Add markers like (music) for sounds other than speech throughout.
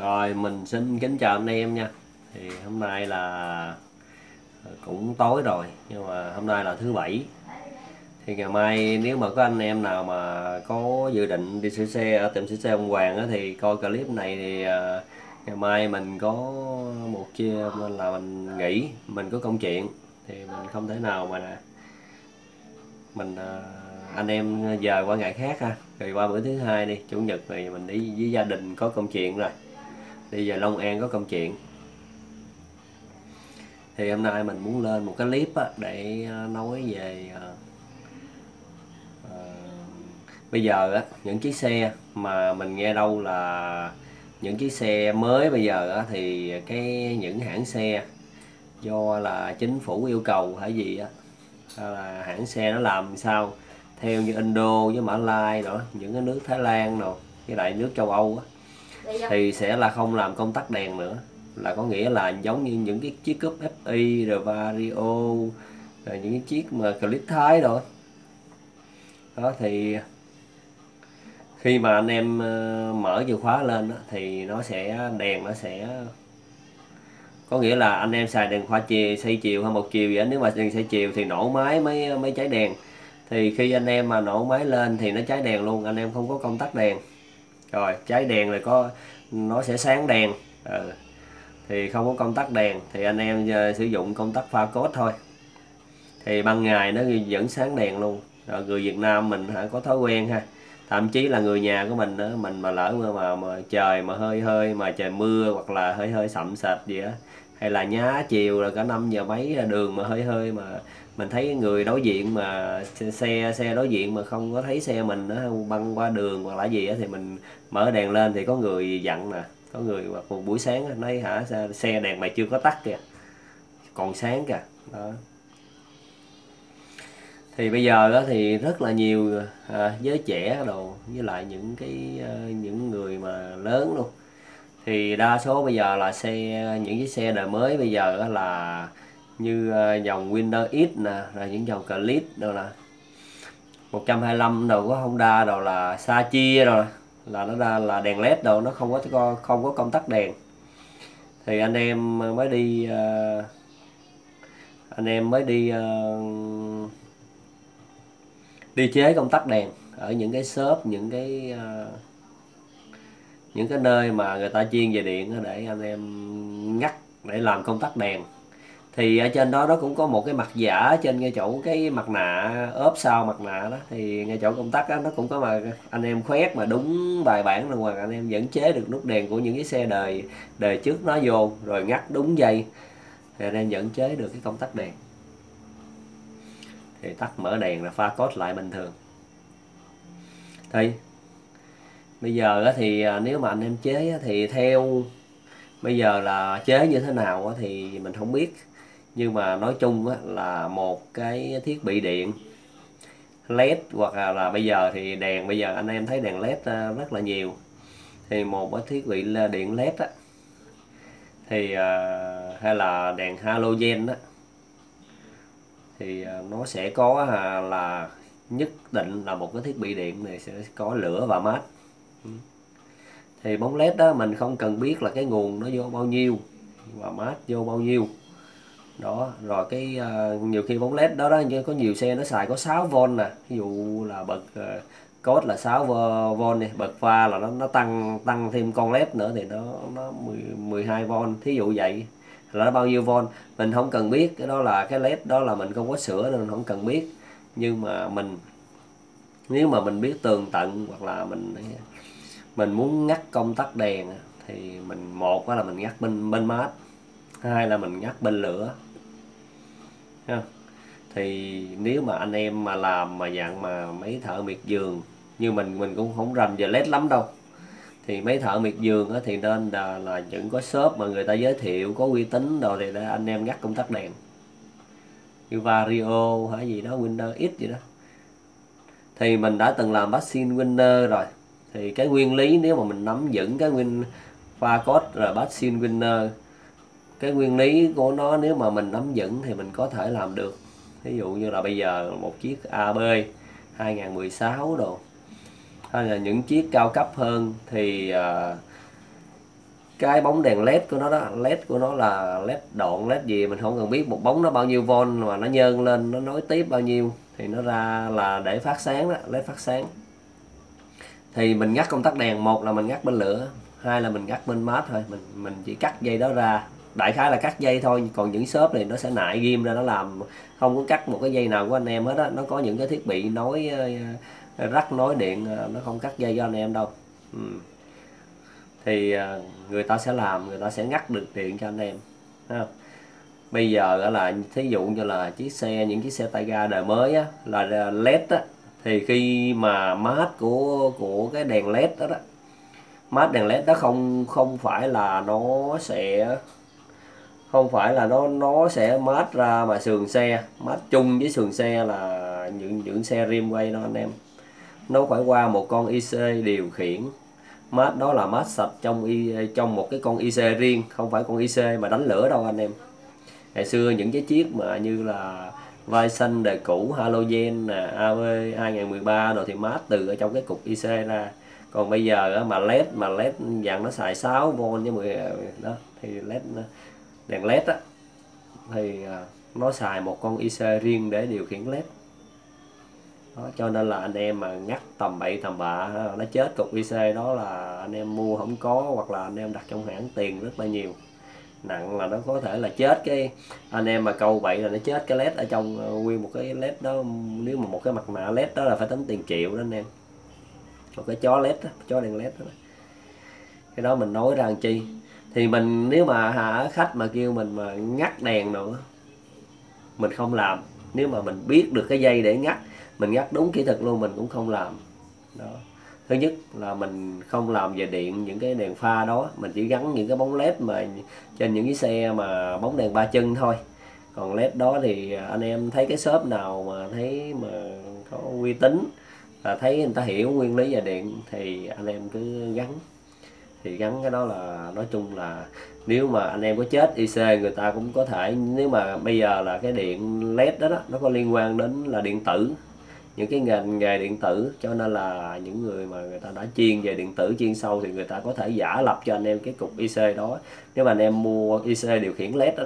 Rồi mình xin kính chào anh em nha. Thì hôm nay là ờ, cũng tối rồi Nhưng mà hôm nay là thứ bảy. Thì ngày mai nếu mà có anh em nào mà có dự định đi sửa xe ở tiệm sửa xe ông Hoàng á, Thì coi clip này thì ờ, ngày mai mình có một chia là mình nghỉ Mình có công chuyện. Thì mình không thể nào mà mình ờ, anh em giờ qua ngày khác ha. Rồi qua bữa thứ hai đi chủ nhật thì mình đi với gia đình có công chuyện rồi đi về Long An có công chuyện. Thì hôm nay mình muốn lên một cái clip á, để ờ, nói về à, bây giờ á, những chiếc xe mà mình nghe đâu là những chiếc xe mới bây giờ á, thì cái những hãng xe do là chính phủ yêu cầu hay gì á là hãng xe nó làm sao theo như Indo với Mã Lai đó những cái nước Thái Lan rồi với lại nước châu Âu á. Dạ, dạ. thì sẽ là không làm công tắc đèn nữa. Là có nghĩa là giống như những cái chiếc cúp FI rồi Vario rồi những cái chiếc mà clip thái rồi. Đó thì khi mà anh em ờ, mở chìa khóa lên đó, thì nó sẽ đèn nó sẽ có nghĩa là anh em xài đèn khoa chiều xoay chiều hay một chiều vậy nếu mà đèn xoay chiều thì nổ máy mới mới cháy đèn. Thì khi anh em mà nổ máy lên thì nó cháy đèn luôn anh em không có công tắc đèn rồi cháy đèn rồi có nó sẽ sáng đèn. Ừ. thì không có công tắc đèn thì anh em uh, sử dụng công tắc pha cốt thôi. Thì ban ngày nó vẫn sáng đèn luôn. Rồi người Việt Nam mình hả có thói quen ha. Thậm chí là người nhà của mình đó, mình mà lỡ mà, mà, mà trời mà hơi hơi mà trời mưa hoặc là hơi hơi sậm sệt gì á hay là nhá chiều là cả năm giờ mấy à, đường mà hơi hơi mà mình thấy người đối diện mà xe xe đối diện mà không có thấy xe mình nó băng qua đường hoặc là gì đó, thì mình mở đèn lên thì có người dặn nè có người một buổi sáng nói hả xe đèn mày chưa có tắt kìa còn sáng kìa đó. Thì bây giờ đó thì rất là nhiều à, giới trẻ đồ với lại những cái à, những người mà lớn luôn thì đa số bây giờ là xe những cái xe đời mới bây giờ là như ờ, dòng Windows X nè rồi những dòng Clip đâu nè. 125 đầu của Honda đầu là Sa chia rồi là nó ra là đèn led đâu nó không có không có công tắc đèn. Thì anh em mới đi uh, anh em mới đi uh, đi chế công tắc đèn ở những cái shop những cái uh, những cái nơi mà người ta chuyên về điện để anh em ngắt để làm công tắc đèn. Thì ở trên đó nó cũng có một cái mặt giả trên ngay chỗ cái mặt nạ ốp sau mặt nạ đó. Thì ngay chỗ công tắc đó, nó cũng có mà anh em khoét mà đúng bài bản luôn ngoài anh em vẫn chế được nút đèn của những cái xe đời đời trước nó vô rồi ngắt đúng dây. Thì anh em vẫn chế được cái công tắc đèn. Thì tắt mở đèn là pha cốt lại bình thường. Thì bây giờ thì à, nếu mà anh em chế thì theo bây giờ là chế như thế nào thì mình không biết nhưng mà nói chung là một cái thiết bị điện led hoặc là, là bây giờ thì đèn bây giờ anh em thấy đèn led à, rất là nhiều thì một cái thiết bị điện led á thì à, hay là đèn halogen đó thì nó sẽ có là nhất định là một cái thiết bị điện này sẽ có lửa và mát. Ừ. thì bóng led đó mình không cần biết là cái nguồn nó vô bao nhiêu và mát vô bao nhiêu. Đó rồi cái uh, nhiều khi bóng led đó đó có nhiều xe nó xài có 6V nè. Ví dụ là bật uh, code là 6V này bật pha là nó nó tăng tăng thêm con led nữa thì nó nó 10, 12V thí dụ vậy là nó bao nhiêu von mình không cần biết cái đó là cái led đó là mình không có sửa nên mình không cần biết. Nhưng mà mình nếu mà mình biết tường tận hoặc là mình mình muốn ngắt công tắc đèn thì mình một là mình ngắt bên bên mát hai là mình ngắt bên lửa. Ha. thì nếu mà anh em mà làm mà dạng mà mấy thợ miệt giường như mình mình cũng không rành về led lắm đâu. Thì mấy thợ miệt giường thì nên là, là những có shop mà người ta giới thiệu có uy tín rồi thì để anh em ngắt công tắc đèn. Như Vario hay gì đó Windows X gì đó. Thì mình đã từng làm vaccine winner rồi thì cái nguyên lý nếu mà mình nắm vững cái nguyên pha code rồi vaccine winner cái nguyên lý của nó nếu mà mình nắm vững thì mình có thể làm được. Ví dụ như là bây giờ một chiếc AB 2016 đồ hay là những chiếc cao cấp hơn thì uh, cái bóng đèn led của nó đó led của nó là led đoạn led gì mình không cần biết một bóng nó bao nhiêu volt mà nó nhơn lên nó nối tiếp bao nhiêu thì nó ra là để phát sáng đó led phát sáng thì mình ngắt công tắc đèn một là mình ngắt bên lửa hai là mình ngắt bên mát thôi. Mình mình chỉ cắt dây đó ra. Đại khái là cắt dây thôi còn những shop này nó sẽ nại ghim ra nó làm không có cắt một cái dây nào của anh em hết á. Nó có những cái thiết bị nối ờ, ờ, rắc nối điện ờ, nó không cắt dây cho anh em đâu. Ừ. thì người ta sẽ làm người ta sẽ ngắt được điện cho anh em bây giờ là thí dụ như là chiếc xe những chiếc xe tay ga đời mới á, là led á, thì khi mà mát của của cái đèn led đó, đó mát đèn led đó không không phải là nó sẽ không phải là nó nó sẽ mát ra mà sườn xe. Mát chung với sườn xe là những những xe rim quay đó anh em. Nó phải qua một con IC điều khiển. Mát đó là mát sạch trong y trong một cái con IC riêng không phải con IC mà đánh lửa đâu anh em. Ngày xưa những cái chiếc mà như là vai xanh đời cũ halogen nè AV 2013 rồi thì mát từ ở trong cái cục IC ra. Còn bây giờ mà led mà led dạng nó xài 6 v với 10 đó thì led đèn led á thì à, nó xài một con IC riêng để điều khiển led. Đó, cho nên là anh em mà ngắt tầm bậy tầm bạ nó chết cục IC đó là anh em mua không có hoặc là anh em đặt trong hãng tiền rất là nhiều nặng là nó có thể là chết cái anh em mà câu bậy là nó chết cái led ở trong ờ, nguyên một cái led đó nếu mà một cái mặt nạ led đó là phải tính tiền triệu đó anh em. Một cái chó led đó, chó đèn led đó. Cái đó mình nói ra làm chi? Thì mình nếu mà hả khách mà kêu mình mà ngắt đèn nữa mình không làm. Nếu mà mình biết được cái dây để ngắt mình ngắt đúng kỹ thuật luôn mình cũng không làm. Đó thứ nhất là mình không làm về điện những cái đèn pha đó mình chỉ gắn những cái bóng led mà trên những cái xe mà bóng đèn ba chân thôi. Còn led đó thì anh em thấy cái shop nào mà thấy mà có uy tín là thấy người ta hiểu nguyên lý về điện thì anh em cứ gắn. Thì gắn cái đó là nói chung là nếu mà anh em có chết IC người ta cũng có thể nếu mà bây giờ là cái điện led đó, đó nó có liên quan đến là điện tử những cái ngành nghề điện tử, cho nên là những người mà người ta đã chuyên về điện tử, chuyên sâu thì người ta có thể giả lập cho anh em cái cục IC đó. Nếu mà anh em mua IC điều khiển led đó,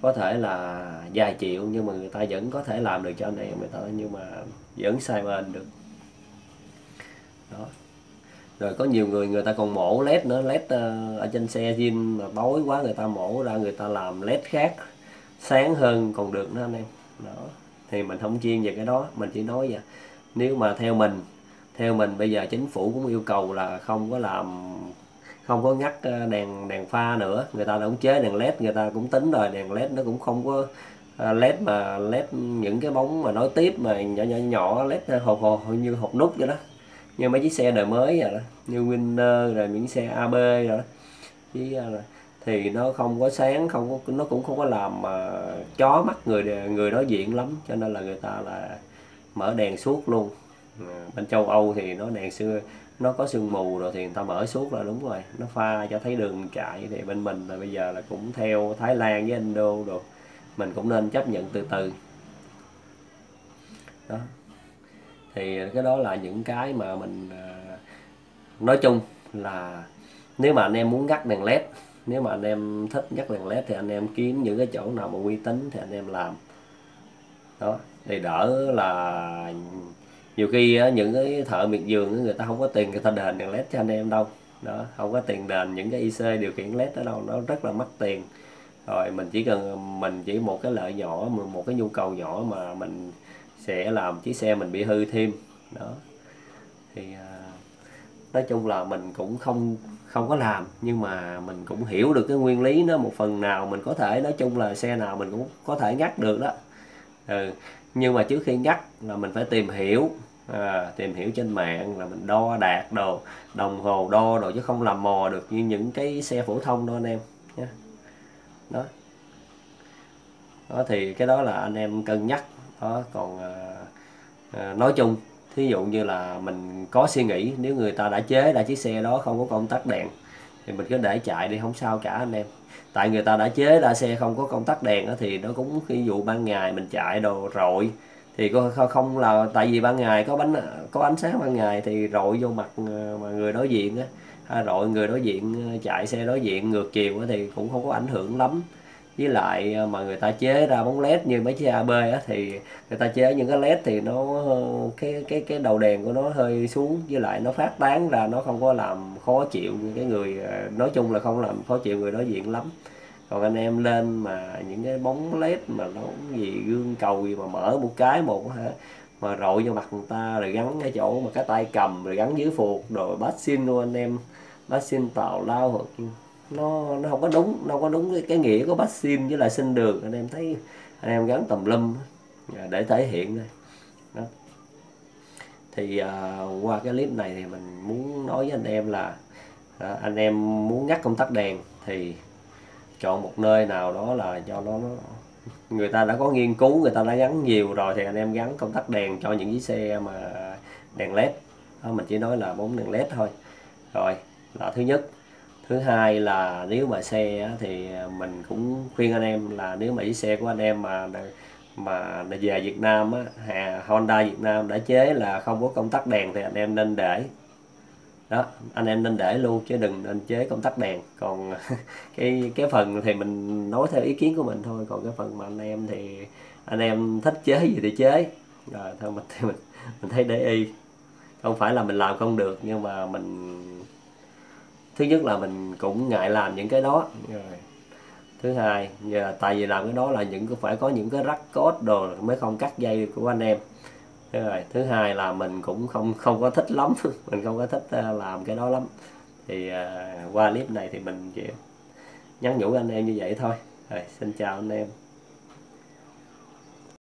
có thể là vài triệu, nhưng mà người ta vẫn có thể làm được cho anh em người ta, nhưng mà vẫn sai bên được. Đó. Rồi có nhiều người người ta còn mổ led nữa, led ờ, ở trên xe zin mà tối quá người ta mổ ra, người ta làm led khác, sáng hơn còn được nữa anh em. Đó thì mình không chuyên về cái đó, mình chỉ nói vậy. Nếu mà theo mình theo mình bây giờ chính phủ cũng yêu cầu là không có làm, không có ngắt ờ, đèn đèn pha nữa. Người ta đã cũng chế đèn led người ta cũng tính rồi, đèn led nó cũng không có ờ, led mà led những cái bóng mà nối tiếp mà nhỏ nhỏ nhỏ led hộp hộp như hộp nút vậy đó. Như mấy chiếc xe đời mới vậy đó, như Winner rồi những xe AB rồi đó. Với thì nó không có sáng, không có, nó cũng không có làm mà chó mắt người người đối diện lắm. Cho nên là người ta là mở đèn suốt luôn. Bên châu Âu thì nó đèn xưa nó có sương mù rồi thì người ta mở suốt là đúng rồi. Nó pha cho thấy đường chạy. Thì bên mình là bây giờ là cũng theo Thái Lan với Indo rồi mình cũng nên chấp nhận từ từ. Đó. Thì cái đó là những cái mà mình à, nói chung là nếu mà anh em muốn gắt đèn led nếu mà anh em thích nhắc đèn led thì anh em kiếm những cái chỗ nào mà uy tín thì anh em làm. Đó, thì đỡ là nhiều khi những cái thợ miệt vườn người ta không có tiền người ta đền đèn led cho anh em đâu. Đó, không có tiền đền những cái IC điều khiển led đó đâu, nó rất là mất tiền. Rồi mình chỉ cần, mình chỉ một cái lợi nhỏ một cái nhu cầu nhỏ mà mình sẽ làm chiếc xe mình bị hư thêm. Đó, thì à, nói chung là mình cũng không không có làm nhưng mà mình cũng hiểu được cái nguyên lý nó một phần nào mình có thể nói chung là xe nào mình cũng có thể ngắt được đó. Ừ. nhưng mà trước khi ngắt là mình phải tìm hiểu à, tìm hiểu trên mạng là mình đo đạt đồ đồng hồ đo đồ chứ không làm mò được như những cái xe phổ thông đâu anh em nhé. Đó. Đó thì cái đó là anh em cân nhắc. Đó còn à, à, nói chung thí dụ như là mình có suy nghĩ nếu người ta đã chế ra chiếc xe đó không có công tắc đèn thì mình cứ để chạy đi không sao cả anh em. Tại người ta đã chế ra xe không có công tắc đèn đó, thì nó cũng ví dụ ban ngày mình chạy đồ rội thì có không là tại vì ban ngày có bánh có ánh sáng ban ngày thì rội vô mặt ờ, mà người đối diện á. Rội người đối diện ờ, chạy xe đối diện ngược chiều thì cũng không có ảnh hưởng lắm với lại ờ, mà người ta chế ra bóng led như mấy chiếc AB á, thì người ta chế những cái led thì nó ờ, cái cái cái đầu đèn của nó hơi xuống với lại nó phát tán ra nó không có làm khó chịu cái người ờ, nói chung là không làm khó chịu người đối diện lắm. Còn anh em lên mà những cái bóng led mà nó gì gương cầu gì mà mở một cái một ha mà rội vô mặt người ta rồi gắn cái chỗ mà cái tay cầm rồi gắn dưới phục rồi bát xin luôn anh em bát xin tào lao hoặc nó nó không có đúng nó không có đúng cái, cái nghĩa của bát xin với lại xin đường. Anh em thấy anh em gắn tầm lum à, để thể hiện đây. Đó. Thì uh, qua cái clip này thì mình muốn nói với anh em là uh, anh em muốn ngắt công tắc đèn thì chọn một nơi nào đó là cho nó, nó người ta đã có nghiên cứu người ta đã gắn nhiều rồi thì anh em gắn công tắc đèn cho những chiếc xe mà đèn led. Đó, mình chỉ nói là bốn đèn led thôi. Rồi là thứ nhất thứ hai là nếu mà xe thì à, mình cũng khuyên anh em là nếu mà chiếc xe của anh em mà mà về Việt Nam á, Honda Việt Nam đã chế là không có công tắc đèn thì anh em nên để. Đó anh em nên để luôn chứ đừng nên chế công tắc đèn. Còn (laughs) cái cái phần thì mình nói theo ý kiến của mình thôi còn cái phần mà anh em thì anh em thích chế gì thì chế. Rồi thôi mình mình (laughs) mình thấy để y. Không phải là mình làm không được nhưng mà mình thứ nhất là mình cũng ngại làm những cái đó. Rồi. Thứ hai giờ tại vì làm cái đó là những phải có những cái rắc cốt đồ mới không cắt dây của anh em. Rồi thứ hai là mình cũng không không có thích lắm. (laughs) Mình không có thích ờ, làm cái đó lắm. Thì uh, qua clip này thì mình chỉ nhắn nhủ anh em như vậy thôi. Rồi xin chào anh em